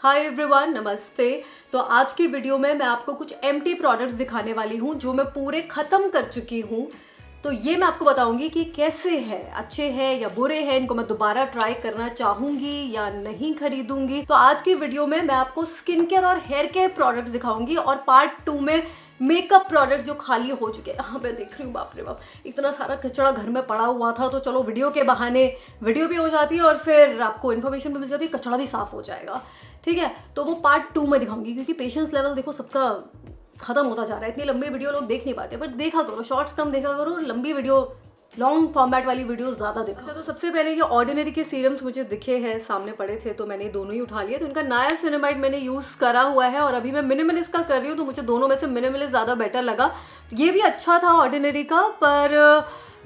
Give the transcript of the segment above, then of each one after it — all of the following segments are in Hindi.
हाय एवरीवन नमस्ते। तो आज की वीडियो में मैं आपको कुछ एमटी प्रोडक्ट्स दिखाने वाली हूँ, जो मैं पूरे ख़त्म कर चुकी हूँ। तो ये मैं आपको बताऊँगी कि कैसे है, अच्छे हैं या बुरे हैं, इनको मैं दोबारा ट्राई करना चाहूँगी या नहीं खरीदूँगी। तो आज की वीडियो में मैं आपको स्किन केयर और हेयर केयर प्रोडक्ट्स दिखाऊँगी और पार्ट टू में मेकअप प्रोडक्ट्स जो खाली हो चुके हैं। हाँ मैं देख रही हूँ, बाप रे बाप, इतना सारा कचरा घर में पड़ा हुआ था तो चलो वीडियो के बहाने वीडियो भी हो जाती है और फिर आपको इन्फॉर्मेशन भी मिल जाती है कचरा भी साफ़ हो जाएगा। ठीक है तो वो पार्ट टू में दिखाऊँगी, क्योंकि पेशेंस लेवल देखो सबका खत्म होता जा रहा है। इतनी लंबी वीडियो लोग देख नहीं पाते बट देखा करो शॉर्ट्स कम देखा करो लंबी वीडियो लॉन्ग फॉर्मेट वाली वीडियोस ज़्यादा देखा अच्छा तो सबसे पहले ये ऑर्डिनरी के सीरम्स मुझे दिखे हैं सामने पड़े थे तो मैंने दोनों ही उठा लिए। तो इनका नया सिनेमाइट मैंने यूज़ करा हुआ है और अभी मैं मिनिमलिस्ट का कर रही हूँ तो मुझे दोनों में से मिनिमलिस्ट ज़्यादा बेटर लगा। ये भी अच्छा था ऑर्डिनरी का पर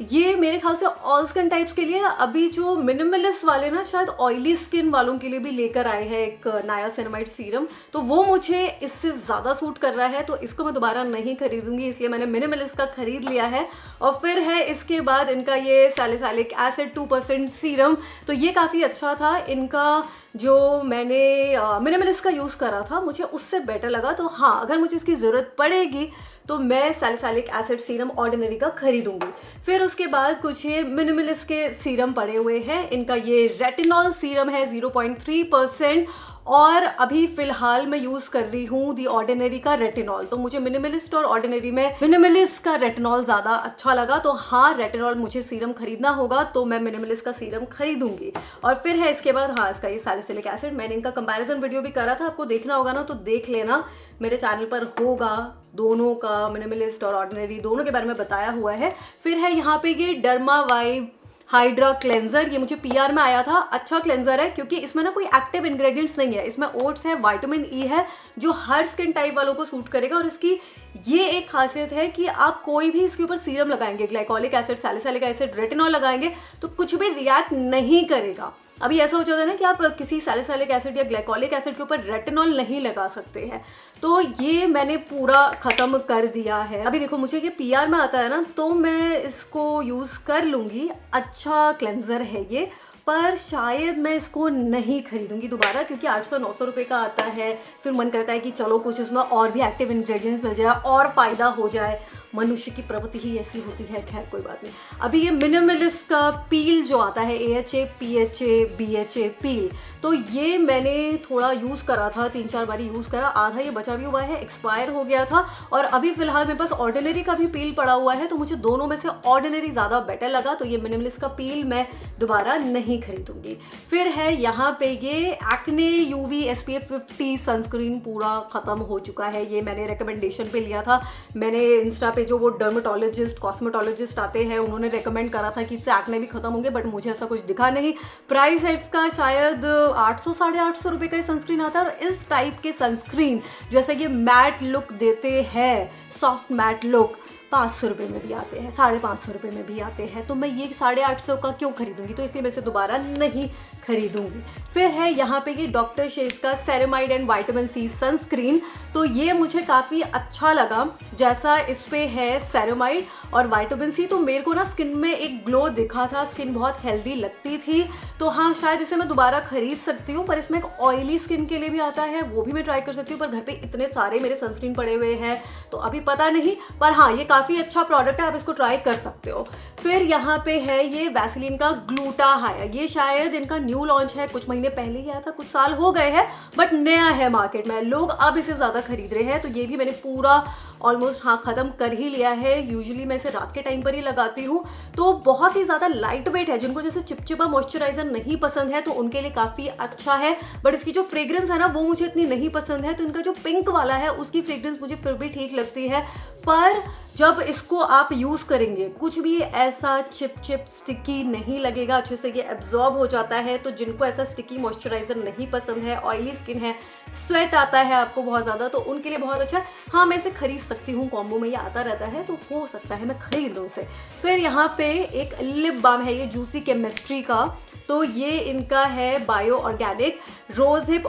ये मेरे ख्याल से ऑल स्किन टाइप्स के लिए, अभी जो मिनिमलिस्ट वाले ना, शायद ऑयली स्किन वालों के लिए भी लेकर आए हैं एक नया सिनेमाइड सीरम तो वो मुझे इससे ज़्यादा सूट कर रहा है तो इसको मैं दोबारा नहीं खरीदूँगी, इसलिए मैंने मिनिमलिस्ट का खरीद लिया है। और फिर है इसके बाद इनका ये salicylic acid two percent serum तो ये काफ़ी अच्छा था, इनका जो मैंने मिनिमलिस्ट का यूज़ करा था, मुझे उससे बेटर लगा। तो हाँ अगर मुझे इसकी ज़रूरत पड़ेगी तो मैं सैलिसालिक एसिड सीरम ऑर्डिनरी का खरीदूँगी। फिर उसके बाद कुछ ये मिनिमलिस्ट के सीरम पड़े हुए हैं। इनका ये रेटिनॉल सीरम है 0.3 परसेंट और अभी फ़िलहाल मैं यूज़ कर रही हूँ दी ऑर्डिनरी का रेटिनॉल तो मुझे मिनिमलिस्ट और ऑर्डिनरी में मिनिमलिस्ट का रेटिनॉल ज़्यादा अच्छा लगा। तो हाँ रेटिनॉल मुझे सीरम खरीदना होगा तो मैं मिनिमलिस्ट का सीरम खरीदूँगी। और फिर है इसके बाद हाँ इसका ये सैलिसिलिक एसिड मैंने इनका कंपेरिजन वीडियो भी करा था, आपको देखना होगा ना तो देख लेना। मेरे चैनल पर होगा दोनों का मिनिमलिस्ट और ऑर्डिनरी दोनों के बारे में बताया हुआ है। फिर है यहाँ पे ये डर्मा वाइब हाइड्रा क्लेंजर, ये मुझे पीआर में आया था। अच्छा क्लेंजर है क्योंकि इसमें ना कोई एक्टिव इंग्रेडिएंट्स नहीं है। इसमें ओट्स है वाइटामिन ई e है, जो हर स्किन टाइप वालों को सूट करेगा और इसकी ये एक खासियत है कि आप कोई भी इसके ऊपर सीरम लगाएँगे glycolic acid salicylic acid retinol लगाएँगे तो कुछ भी रिएक्ट नहीं करेगा। अभी ऐसा हो जाता है ना कि आप किसी सैलिसलिक एसिड या ग्लाइकोलिक एसिड के ऊपर रेटिनॉल नहीं लगा सकते हैं। तो ये मैंने पूरा ख़त्म कर दिया है। अभी देखो, मुझे ये पीआर में आता है ना तो मैं इसको यूज़ कर लूँगी। अच्छा क्लेंजर है ये। पर शायद मैं इसको नहीं खरीदूँगी दोबारा, क्योंकि आठ सौ, नौ सौ रुपये का आता है। फिर मन करता है कि चलो कुछ उसमें और भी एक्टिव इंग्रेडिएंट्स मिल जाए और फ़ायदा हो जाए। मनुष्य की प्रवृत्ति ही ऐसी होती है, खैर, कोई बात नहीं। अभी ये मिनिमलिस्ट का पील जो आता है A H A P H A B H A peel तो ये मैंने थोड़ा यूज़ करा था, तीन चार बारी यूज़ करा, आधा ये बचा भी हुआ है एक्सपायर हो गया था, और अभी फ़िलहाल मेरे पास ऑर्डिनरी का भी पील पड़ा हुआ है तो मुझे दोनों में से ऑर्डिनरी ज़्यादा बेटर लगा तो ये मिनिमलिस्ट का पील मैं दोबारा नहीं खरीदूँगी। फिर है यहाँ पे ये acne U V S P F fifty sunscreen पूरा ख़त्म हो चुका है, ये मैंने रिकमेंडेशन पे लिया था, मैंने इंस्टा पे जो वो डर्माटोलॉजिस्ट कॉस्मेटोलॉजिस्ट आते हैं, उन्होंने रिकमेंड करा था कि इससे एक्ने भी खत्म होंगे बट मुझे ऐसा कुछ दिखा नहीं। प्राइस है इसका शायद आठ सौ, साढ़े आठ सौ रुपये का सनस्क्रीन आता है, और इस टाइप के सनस्क्रीन जैसे ये मैट लुक देते हैं सॉफ्ट मैट लुक पाँच सौ रुपये में भी आते हैं, साढ़े पाँच सौ रुपये में भी आते हैं। तो मैं ये साढ़े आठ सौ का क्यों खरीदूँगी? तो इसलिए मैं इसे दोबारा नहीं खरीदूँगी। फिर है यहाँ पे ये डॉक्टर शेज का ceramide and vitamin C sunscreen तो ये मुझे काफ़ी अच्छा लगा, जैसा इस पर है सेरेमाइड और वाइटामिन सी तो मेरे को ना स्किन में एक ग्लो दिखा था स्किन बहुत हेल्दी लगती थी। तो हाँ शायद इसे मैं दोबारा खरीद सकती हूँ, पर इसमें एक ऑयली स्किन के लिए भी आता है, वो भी मैं ट्राई कर सकती हूँ, पर घर पे इतने सारे मेरे सनस्क्रीन पड़े हुए हैं तो अभी पता नहीं। पर हाँ ये काफ़ी अच्छा प्रोडक्ट है, आप इसको ट्राई कर सकते हो। फिर यहाँ पे है ये वैसलिन का ग्लूटा हाया ये शायद इनका न्यू लॉन्च है, कुछ महीने पहले ही आया था, कुछ साल हो गए हैं बट नया है मार्केट में। लोग अब इसे ज़्यादा खरीद रहे हैं तो ये भी मैंने पूरा ऑलमोस्ट हाँ ख़त्म कर ही लिया है। यूजुअली मैं इसे रात के टाइम पर ही लगाती हूँ। तो बहुत ही ज़्यादा लाइट वेट है, जिनको जैसे चिपचिपा मॉइस्चराइजर नहीं पसंद है तो उनके लिए काफ़ी अच्छा है। बट इसकी जो फ्रेग्रेंस है ना, वो मुझे इतनी नहीं पसंद है। तो इनका जो पिंक वाला है, उसकी फ्रेग्रेंस मुझे फिर भी ठीक लगती है। पर जब इसको आप यूज़ करेंगे, कुछ भी ऐसा चिप चिप स्टिकी नहीं लगेगा। अच्छे से ये एब्जॉर्ब हो जाता है तो जिनको ऐसा स्टिकी मॉइस्चराइजर नहीं पसंद है ऑयली स्किन है स्वेट आता है आपको बहुत ज़्यादा तो उनके लिए बहुत अच्छा है। हाँ मैं इसे खरीद हूँ कॉम्बो में, ये आता रहता है तो हो सकता है मैं खरीद लूँ उसे। फिर यहाँ पे एक लिप बाम है, ये जूसी केमिस्ट्री का। तो ये इनका है bio organic rose hip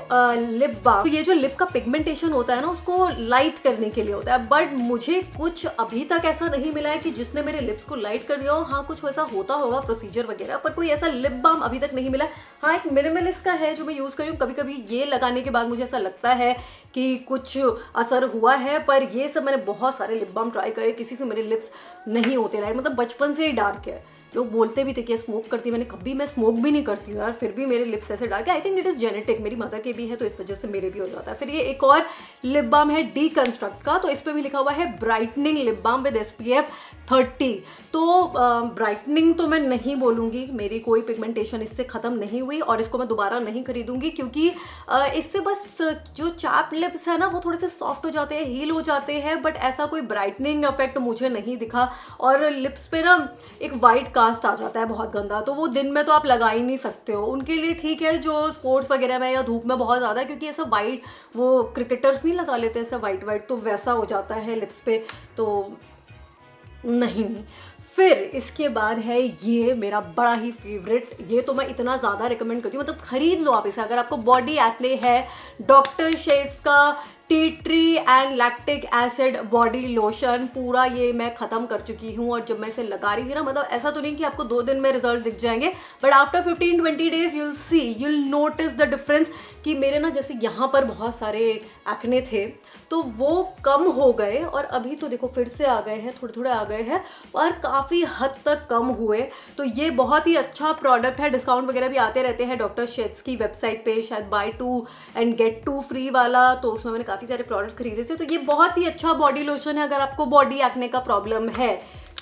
lip balm तो ये जो लिप का पिगमेंटेशन होता है ना, उसको लाइट करने के लिए होता है। बट मुझे कुछ अभी तक ऐसा नहीं मिला है कि जिसने मेरे लिप्स को लाइट कर दिया हो। हाँ कुछ वैसा होता होगा प्रोसीजर वगैरह, पर कोई ऐसा लिप बाम अभी तक नहीं मिला। हाँ एक मिनिमलिस्ट का है जो मैं यूज़ करी हूँ। कभी कभी ये लगाने के बाद मुझे ऐसा लगता है कि कुछ असर हुआ है, पर ये सब बहुत सारे लिप बाम ट्राई करे, किसी से मेरे लिप्स नहीं होते लाइट मतलब बचपन से ही डार्क है। लोग बोलते भी थे कि स्मोक करती मैंने कभी मैं स्मोक भी नहीं करती हूँ यार, फिर भी मेरे लिप्स ऐसे dark I think it is genetic मेरी मदर के भी है तो इस वजह से मेरे भी हो जाता है। फिर ये एक और लिप बाम है डी कंस्ट्रक्ट का तो इस पर भी लिखा हुआ है brightening lip balm with S P F thirty. तो ब्राइटनिंग तो मैं नहीं बोलूँगी, मेरी कोई पिगमेंटेशन इससे ख़त्म नहीं हुई और इसको मैं दोबारा नहीं खरीदूँगी क्योंकि इससे बस जो चाप लिप्स है ना, वो थोड़े से सॉफ्ट हो जाते हैं हील हो जाते हैं बट ऐसा कोई ब्राइटनिंग इफ़ेक्ट मुझे नहीं दिखा और लिप्स पे ना एक वाइट कास्ट आ जाता है बहुत गंदा। तो वो दिन में तो आप लगा ही नहीं सकते हो। उनके लिए ठीक है, जो स्पोर्ट्स वगैरह में या धूप में बहुत ज़्यादा क्योंकि ऐसा वाइट वो क्रिकेटर्स नहीं लगा लेते, ऐसा वाइट वाइट तो वैसा हो जाता है लिप्स पे। तो नहीं फिर इसके बाद है ये मेरा बड़ा ही फेवरेट ये तो मैं इतना ज़्यादा रिकमेंड करती हूँ। मतलब खरीद लो आप इसे। अगर आपको बॉडी एक्ने है डॉक्टर शेड्स का tea tree and lactic acid body lotion पूरा ये मैं ख़त्म कर चुकी हूँ और जब मैं इसे लगा रही थी ना मतलब ऐसा तो नहीं कि आपको दो दिन में रिज़ल्ट दिख जाएँगे but after 15 20 days you'll see you'll notice the difference कि मेरे ना जैसे यहाँ पर बहुत सारे एक्ने थे तो वो कम हो गए और अभी तो देखो फिर से आ गए हैं थोड़े थोड़े आ गए हैं और काफ़ी हद तक कम हुए। तो ये बहुत ही अच्छा प्रोडक्ट है डिस्काउंट वगैरह भी आते रहते हैं डॉक्टर शेट्स की वेबसाइट पे, शायद buy two and get two free वाला तो उसमें मैंने काफ़ी सारे प्रोडक्ट्स खरीदे थे तो ये बहुत ही अच्छा बॉडी लोशन है अगर आपको बॉडी एक्ने का प्रॉब्लम है।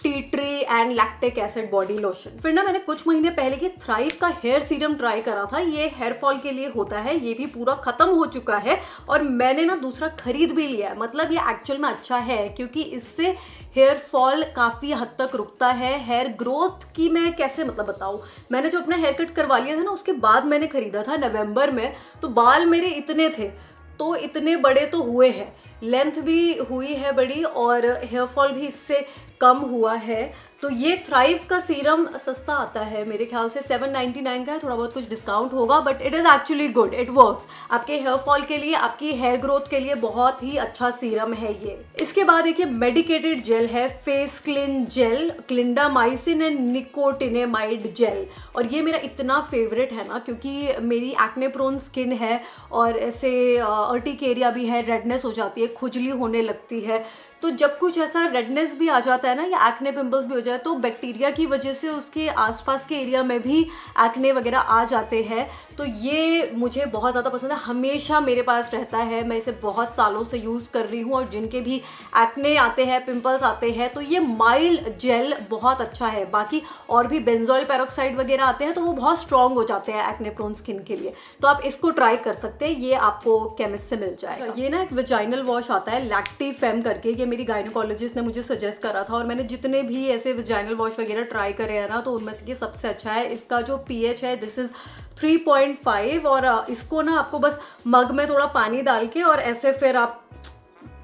Tea tree and lactic acid body lotion फिर ना मैंने कुछ महीने पहले ये थ्राइव का हेयर सीरम ट्राई करा था। ये हेयर फॉल के लिए होता है, ये भी पूरा खत्म हो चुका है और मैंने ना दूसरा खरीद भी लिया है। मतलब ये एक्चुअल में अच्छा है, क्योंकि इससे हेयर फॉल काफ़ी हद तक रुकता है। हेयर ग्रोथ की मैं कैसे मतलब बताऊँ? मैंने जो अपना हेयर कट करवा लिया था ना, उसके बाद मैंने खरीदा था नवंबर में। तो बाल मेरे इतने थे तो इतने बड़े तो हुए हैं। लेंथ भी हुई है बड़ी और हेयर फॉल भी इससे कम हुआ है। तो ये थ्राइव का सीरम सस्ता आता है मेरे ख्याल से 799 का है, थोड़ा बहुत कुछ डिस्काउंट होगा but it is actually good it works आपके हेयर फॉल के लिए, आपकी हेयर ग्रोथ के लिए बहुत ही अच्छा सीरम है ये. इसके बाद देखिए मेडिकेटेड जेल है face clin gel clindamycin and nicotinamide gel और ये मेरा इतना फेवरेट है ना, क्योंकि मेरी एक्ने प्रोन स्किन है और ऐसे अर्टिक एरिया भी है रेडनेस हो जाती है, खुजली होने लगती है तो जब कुछ ऐसा रेडनेस भी आ जाता है ना, या एक्ने पिंपल्स भी हो जाए तो बैक्टीरिया की वजह से उसके आसपास के एरिया में भी एक्ने वगैरह आ जाते हैं। तो ये मुझे बहुत ज़्यादा पसंद है। हमेशा मेरे पास रहता है। मैं इसे बहुत सालों से यूज़ कर रही हूँ और जिनके भी एक्ने आते हैं पिम्पल्स आते हैं तो ये माइल्ड जेल बहुत अच्छा है। बाकी और भी बेंजोल पैरोक्साइड वगैरह आते हैं तो वो बहुत स्ट्रॉन्ग हो जाते हैं एक्ने प्रोन स्किन के लिए। तो आप इसको ट्राई कर सकते हैं। ये आपको केमिस्ट से मिल जाएगा। तो ये ना एक विजाइनल वॉश आता है लैक्टिव फेम करके। ये मेरी गायनोकोलॉजिस्ट ने मुझे सजेस्ट करा था और मैंने जितने भी ऐसे विजाइनल वॉश वगैरह ट्राई करे हैं ना तो उनमें से ये सबसे अच्छा है। इसका जो पीएच है दिस इज़ 3.5 और इसको ना आपको बस मग में थोड़ा पानी डाल के और ऐसे फिर आप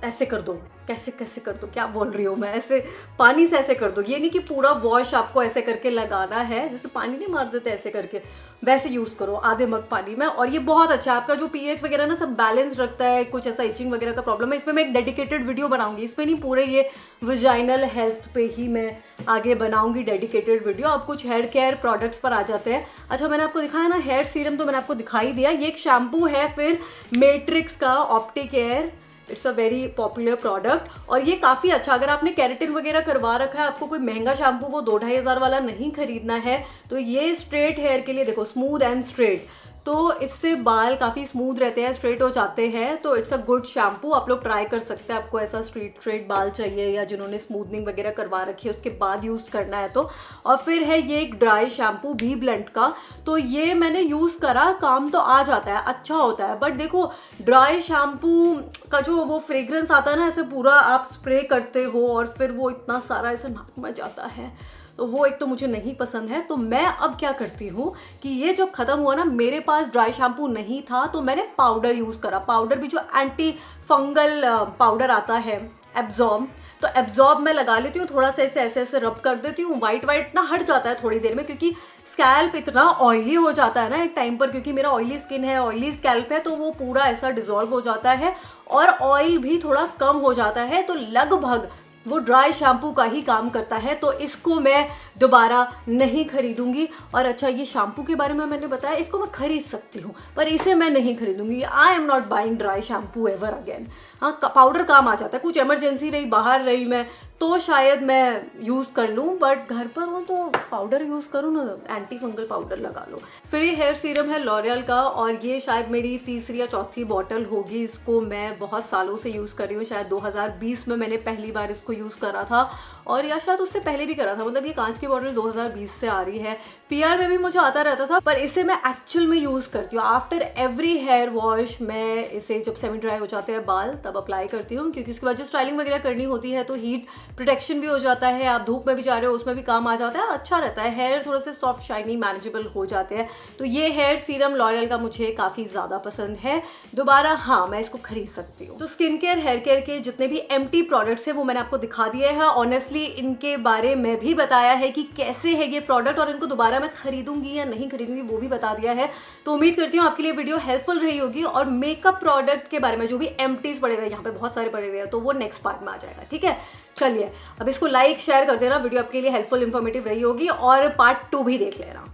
ऐसे कर दो। कैसे कैसे कर दो, क्या बोल रही हूँ मैं? ऐसे पानी से ऐसे कर दो। ये नहीं कि पूरा वॉश आपको ऐसे करके लगाना है, जैसे पानी नहीं मार देते ऐसे करके। वैसे यूज़ करो, आधे मग पानी में। और ये बहुत अच्छा है, आपका जो पीएच वगैरह ना सब बैलेंस रखता है, कुछ ऐसा इचिंग वगैरह का प्रॉब्लम है, इसमें मैं एक डेडिकेटेड वीडियो बनाऊँगी। इसमें नहीं पूरे ये विजाइनल हेल्थ पे ही मैं आगे बनाऊँगी डेडिकेटेड वीडियो आप कुछ हेयर केयर प्रोडक्ट्स पर आ जाते हैं। अच्छा मैंने आपको दिखाया ना हेयर सीरम तो मैंने आपको दिखाई दिया। ये एक शैम्पू है, फिर मेट्रिक्स का optic air it's a very popular product और ये काफ़ी अच्छा अगर आपने कैरेटिन वगैरह करवा रखा है, आपको कोई महँगा शैम्पू वो दो ढाई हज़ार वाला नहीं खरीदना है तो ये स्ट्रेट हेयर के लिए देखो स्मूथ एंड स्ट्रेट तो इससे बाल काफ़ी स्मूथ रहते हैं स्ट्रेट हो जाते हैं तो इट्स अ गुड शैम्पू आप लोग ट्राई कर सकते हैं, आपको ऐसा स्ट्रेट स्ट्रेट बाल चाहिए या जिन्होंने स्मूथनिंग वगैरह करवा रखी है, उसके बाद यूज़ करना है तो। और फिर है ये एक ड्राई शैम्पू भी ब्लेंड का। तो ये मैंने यूज़ करा, काम तो आ जाता है अच्छा होता है बट देखो ड्राई शैम्पू का जो वो फ्रेग्रेंस आता है ना, ऐसे पूरा आप स्प्रे करते हो और फिर वो इतना सारा ऐसे नाक में जाता है। तो वो एक तो मुझे नहीं पसंद है तो मैं अब क्या करती हूँ कि ये जब ख़त्म हुआ ना, मेरे पास ड्राई शैम्पू नहीं था तो मैंने पाउडर यूज़ करा। पाउडर भी जो एंटी फंगल पाउडर आता है एब्जॉर्ब तो एब्जॉर्ब मैं लगा लेती हूँ, थोड़ा सा ऐसे ऐसे ऐसे रब कर देती हूँ वाइट वाइट ना हट जाता है थोड़ी देर में, क्योंकि स्कैल्प इतना ऑयली हो जाता है ना एक टाइम पर, क्योंकि मेरा ऑयली स्किन है ऑयली स्कैल्प है तो वो पूरा ऐसा डिजोल्व हो जाता है और ऑयल भी थोड़ा कम हो जाता है तो लगभग वो ड्राई शैम्पू का ही काम करता है तो इसको मैं दोबारा नहीं खरीदूँगी। और अच्छा ये शैम्पू के बारे में मैंने बताया, इसको मैं खरीद सकती हूँ, पर इसे मैं नहीं खरीदूँगी। I am not buying dry shampoo ever again हाँ पाउडर काम आ जाता है, कुछ इमरजेंसी रही, बाहर रही मैं तो शायद मैं यूज़ कर लूँ बट घर पर हूँ तो पाउडर यूज़ करूँ ना एंटी फंगल पाउडर लगा लो। फिर ये हेयर सीरम है लॉरियल का, और ये शायद मेरी तीसरी या चौथी बॉटल होगी, इसको मैं बहुत सालों से यूज़ कर रही हूँ, शायद 2020 में मैंने पहली बार इसको यूज़ करा था। और या शायद उससे पहले भी करा था मतलब ये कांच की बॉटल 2020 से आ रही है। पीआर में भी मुझे आता रहता था, पर इसे मैं एक्चुअल में यूज़ करती हूँ। आफ्टर एवरी हेयर वॉश मैं इसे जब सेमी ड्राई हो जाते हैं बाल, तब अप्लाई करती हूँ, क्योंकि उसके बाद जो स्टाइलिंग वगैरह करनी होती है तो हीट प्रोटेक्शन भी हो जाता है, आप धूप में भी जा रहे हो, उसमें भी काम आ जाता है और अच्छा रहता है। हेयर थोड़ा से सॉफ्ट शाइनी मैनेजेबल हो जाते हैं। तो ये हेयर सीरम लॉरियल का मुझे काफ़ी ज़्यादा पसंद है। दोबारा हाँ मैं इसको खरीद सकती हूँ। तो स्किन केयर हेयर केयर के जितने भी एम प्रोडक्ट्स है, वो मैंने आपको दिखा दिए हैं। ऑनेस्टली इनके बारे में भी बताया है कि कैसे है ये प्रोडक्ट और इनको दोबारा मैं खरीदूँगी या नहीं खरीदूँगी, वो भी बता दिया है। तो उम्मीद करती हूँ आपके लिए वीडियो हेल्पफुल रही होगी और मेकअप प्रोडक्ट के बारे में जो भी एम पड़े हुए हैं, यहाँ पर बहुत सारे पड़े हुए हैं तो वो नेक्स्ट पार्ट में आ जाएगा, ठीक है? चलिए, अब इसको लाइक शेयर कर देना वीडियो आपके लिए हेल्पफुल इन्फॉर्मेटिव रही होगी और पार्ट टू भी देख लेना।